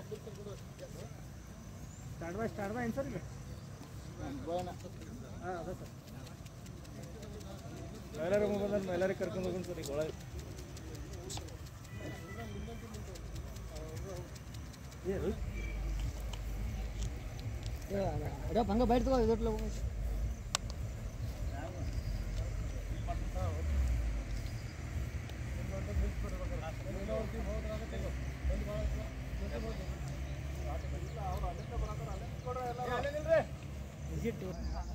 start व्हा start व्हा answer sir मलेरे मु बदर मलेरे करकन मु बदर रे बोला ये रु टेह अरे पंगा बायड ये